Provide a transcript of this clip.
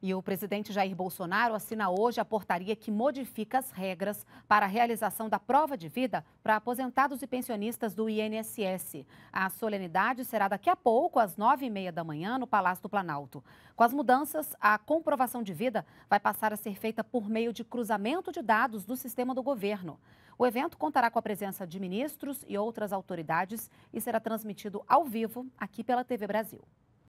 E o presidente Jair Bolsonaro assina hoje a portaria que modifica as regras para a realização da prova de vida para aposentados e pensionistas do INSS. A solenidade será daqui a pouco, às nove e meia da manhã, no Palácio do Planalto. Com as mudanças, a comprovação de vida vai passar a ser feita por meio de cruzamento de dados do sistema do governo. O evento contará com a presença de ministros e outras autoridades e será transmitido ao vivo aqui pela TV Brasil.